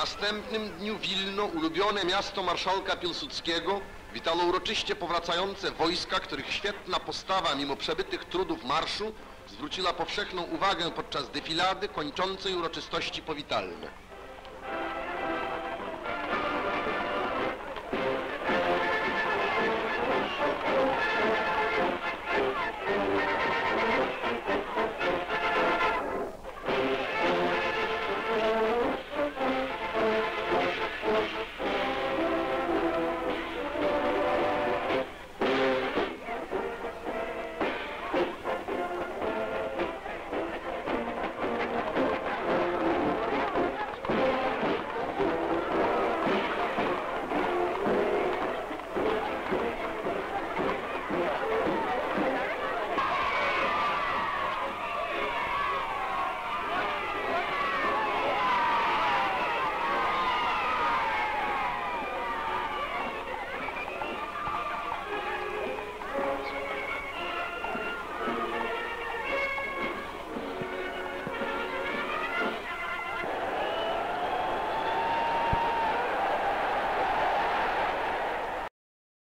następnym dniu Wilno, ulubione miasto marszałka Piłsudskiego, witało uroczyście powracające wojska, których świetna postawa mimo przebytych trudów marszu zwróciła powszechną uwagę podczas defilady kończącej uroczystości powitalne.